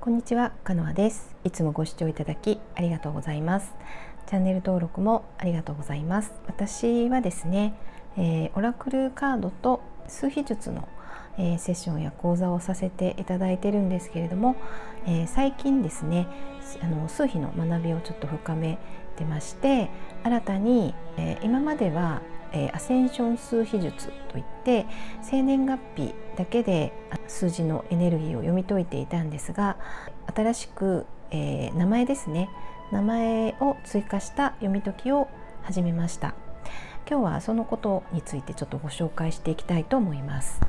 こんにちは、かのあです。いつもご視聴いただきありがとうございます。チャンネル登録もありがとうございます。私はですね、えー、オラクルカードと数秘術の、えー、セッションや講座をさせていただいてるんですけれども、えー、最近ですねあの数秘の学びをちょっと深めてまして新たに、え今まではえー、アセンション数比術といって生年月日だけで数字のエネルギーを読み解いていたんですが新しく、えー、名前ですね。名前を追加した読み解きを始めました。今日はそのことについてちょっとご紹介していきたいと思います、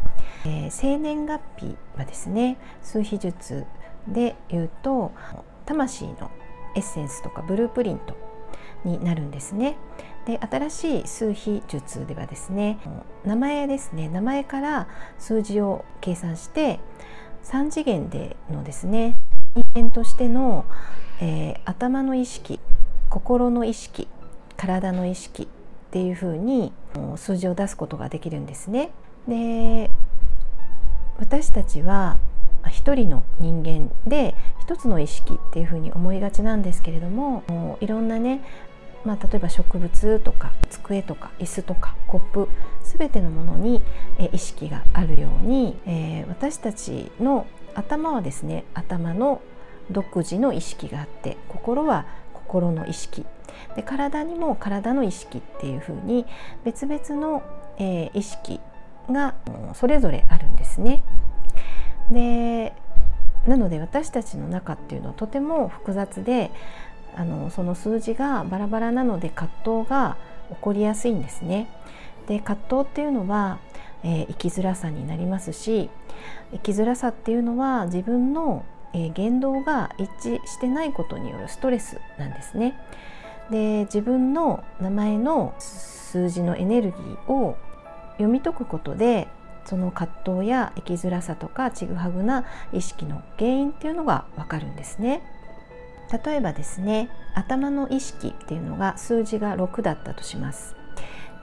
えー、生年月日はですね数比術で言うと魂のエッセンスとかブループリントになるんですねで新しい数比術ではですね名前ですね名前から数字を計算して3次元でのですね人間としての、えー、頭の意識心の意識体の意識っていうふうに数字を出すことができるんですね。で私たちは一人の人間で一つの意識っていうふうに思いがちなんですけれどもいろんなねまあ、例えば植物とか机とか椅子とかコップ全てのものに、意識があるように、えー、私たちの頭はですね頭の独自の意識があって心は心の意識で体にも体の意識っていうふうに別々の、えー、意識がそれぞれあるんですね。でなので私たちの中っていうのはとても複雑であのその数字がバラバラなので葛藤が起こりやすいんですね。で葛藤っていうのは、えー、生きづらさになりますし生きづらさっていうのは自分の、えー、言動が一致してないことによるストレスなんですね。で自分の名前の数字のエネルギーを読み解くことでその葛藤や生きづらさとかちぐはぐな意識の原因っていうのがわかるんですね。例えばですね頭の意識っていうのが数字が6だったとします。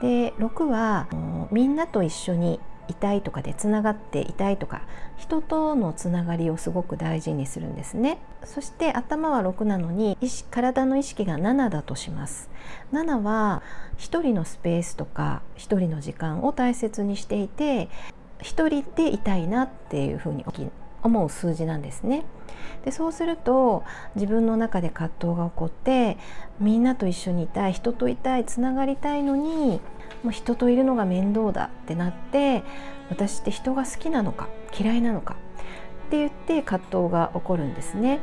で6はみんなと一緒にいたいとかでつながっていたいとか人とのつながりをすごく大事にするんですね。そして頭は6なのに体の意識が7だとします。7は1人のスペースとか1人の時間を大切にしていて1人でいたいなっていうふうに思う数字なんですね。でそうすると自分の中で葛藤が起こってみんなと一緒にいたい人といたいつながりたいのにもう人といるのが面倒だってなって私って人が好きなのか嫌いなのかって言って葛藤が起こるんですね。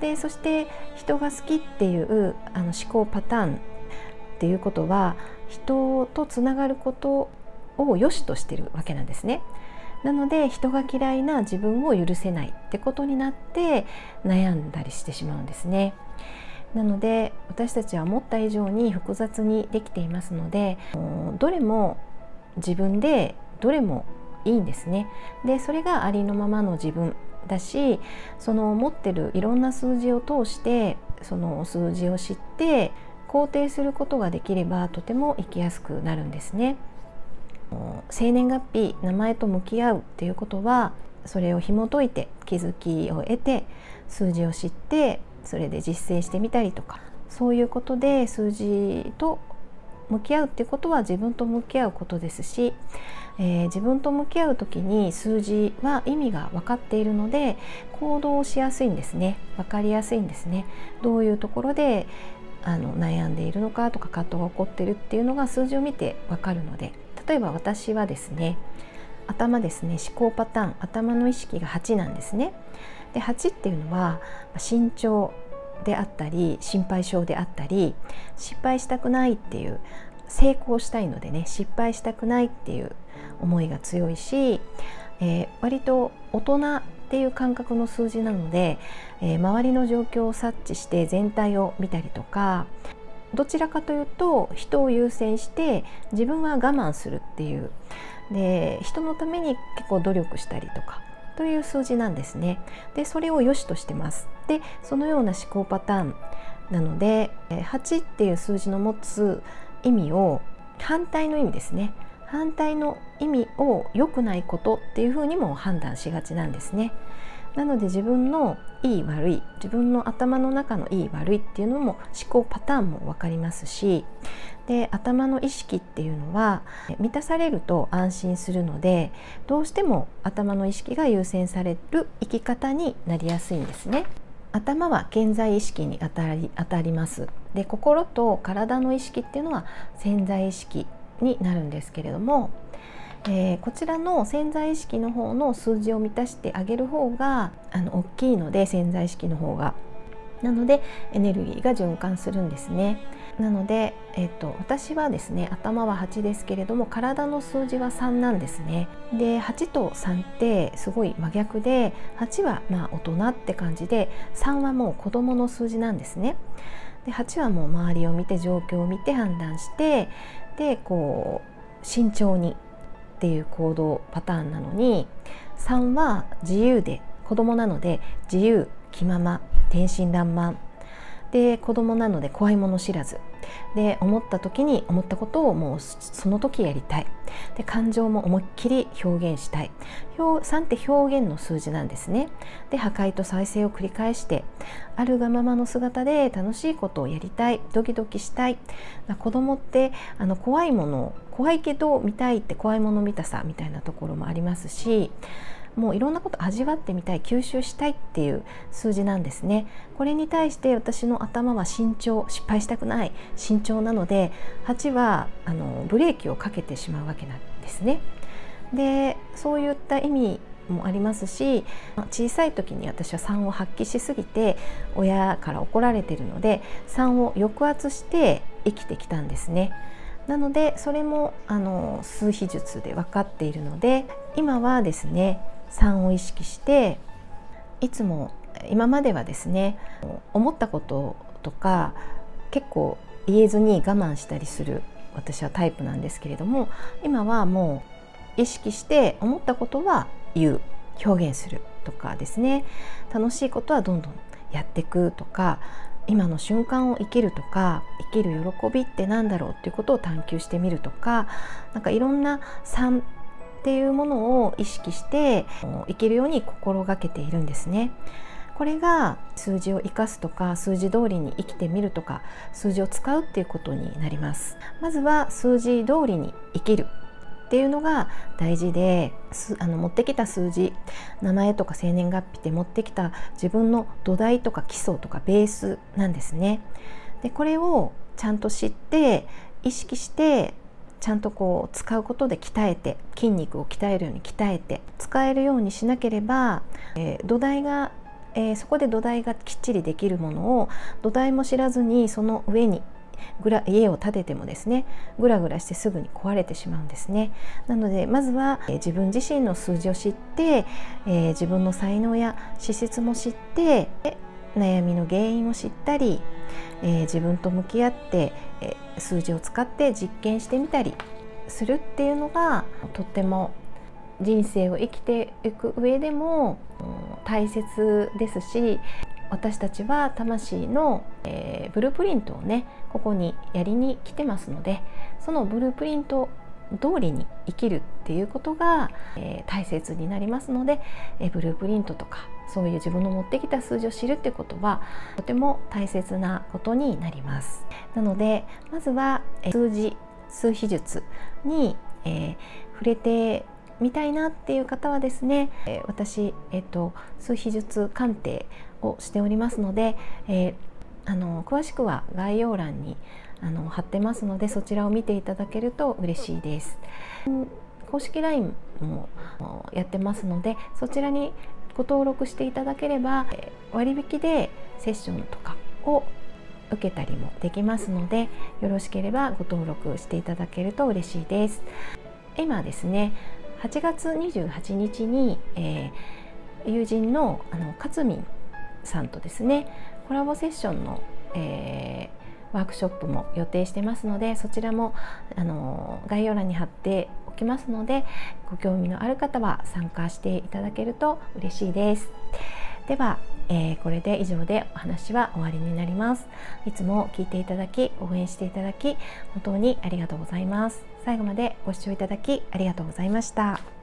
でそして人が好きっていうあの思考パターンっていうことは人とつながることを良しとしてるわけなんですね。なので人が嫌いな自分を許せないってことになって悩んだりしてしまうんですね。なので私たちは思った以上に複雑にできていますのでどれも自分でどれもいいんですね。でそれがありのままの自分だしその持ってるいろんな数字を通してその数字を知って肯定することができればとても生きやすくなるんですね。生年月日名前と向き合うっていうことはそれを紐解いて気づきを得て数字を知ってそれで実践してみたりとかそういうことで数字と向き合うっていうことは自分と向き合うことですし、えー、自分と向き合う時に数字は意味が分かっているので行動しやすいんですね。分かりやすいんですね。どういうところであの悩んでいるのかとか葛藤が起こってるっていうのが数字を見て分かるので例えば私はですね頭ですね思考パターン頭の意識が8なんですね。で8っていうのは慎重であったり心配性であったり失敗したくないっていう成功したいのでね失敗したくないっていう思いが強いし、えー、割と大人っていう感覚の数字なので、えー、周りの状況を察知して全体を見たりとかどちらかというと人を優先して自分は我慢するっていうで人のために結構努力したりとかという数字なんですね。でそれを良しとしてます。でそのような思考パターンなので8っていう数字の持つ意味を反対の意味ですね反対の意味を良くないことっていうふうにも判断しがちなんですね。なので自分のいい悪い自分の頭の中のいい悪いっていうのも思考パターンも分かりますしで頭の意識っていうのは満たされると安心するのでどうしても頭の意識が優先される生き方になりやすいんですね。頭は健在意識に当たり当たりますで心と体の意識っていうのは潜在意識になるんですけれどもえー、こちらの潜在意識の方の数字を満たしてあげる方があの大きいので潜在意識の方が。なのでエネルギーが循環するんですね。なので、えーと、私はですね頭は8ですけれども体の数字は3なんですね。で8と3ってすごい真逆で8はまあ大人って感じで3はもう子供の数字なんですね。で8はもう周りを見て状況を見て判断してでこう慎重にっていう行動パターンなのに3は自由で子供なので自由気まま天真爛漫。で子供なので怖いもの知らず。で思った時に思ったことをもうその時やりたい。で感情も思いっきり表現したい。3って表現の数字なんですね。で破壊と再生を繰り返してあるがままの姿で楽しいことをやりたい。ドキドキしたい、まあ、子供ってあの怖いもの怖いけど見たいって怖いもの見たさみたいなところもありますしもういろんなこと味わってみたい吸収したいっていう数字なんですねこれに対して私の頭は慎重失敗したくない慎重なので8はあのブレーキをかけてしまうわけなんですねでそういった意味もありますし小さい時に私は3を発揮しすぎて親から怒られてるので3を抑圧して生きてきたんですね。なのでそれもあの数秘術で分かっているので今はですね3を意識していつも今まではですね思ったこととか結構言えずに我慢したりする私はタイプなんですけれども今はもう意識して思ったことは言う表現するとかですね楽しいことはどんどんやっていくとか今の瞬間を生きるとか生きる喜びって何だろうっていうことを探求してみるとかなんかいろんな3っていうものを意識して生きるように心がけているんですね。これが数字を生かすとか数字通りに生きてみるとか数字を使うっていうことになります。まずは数字通りに生きる。っていうのが大事であの持ってきた数字名前とか生年月日で持ってきた自分の土台とか基礎とかベースなんですね。でこれをちゃんと知って意識してちゃんとこう使うことで鍛えて筋肉を鍛えるように鍛えて使えるようにしなければ、えー、土台が、えー、そこで土台がきっちりできるものを土台も知らずにその上にぐら家を建ててもですねぐらぐらしてすぐに壊れてしまうんですね。なのでまずは、えー、自分自身の数字を知って、えー、自分の才能や資質も知って悩みの原因を知ったり、えー、自分と向き合って、えー、数字を使って実験してみたりするっていうのがとっても人生を生きていく上でも、うん、大切ですし私たちは魂の、えー、ブループリントをねここにやりに来てますのでそのブループリント通りに生きるっていうことが、えー、大切になりますので、えー、ブループリントとかそういう自分の持ってきた数字を知るってことはとても大切なことになります。なのでまずは数字数秘術に、えー、触れてみたいなっていう方はですね、えー、私、えーと、数秘術鑑定をしておりますので、えー、あの詳しくは概要欄にあの貼ってますのでそちらを見ていただけると嬉しいです。公式 LINE もやってますのでそちらにご登録していただければ割引でセッションとかを受けたりもできますのでよろしければご登録していただけると嬉しいです今ですね8月28日に、えー、友人のあのかつみんさんとですねコラボセッションの、えー、ワークショップも予定してますのでそちらもあの概要欄に貼っておきますのでご興味のある方は参加していただけると嬉しいです。では、えー、これで以上でお話は終わりになります。いつも聞いていただき応援していただき本当にありがとうございます。最後までご視聴いただきありがとうございました。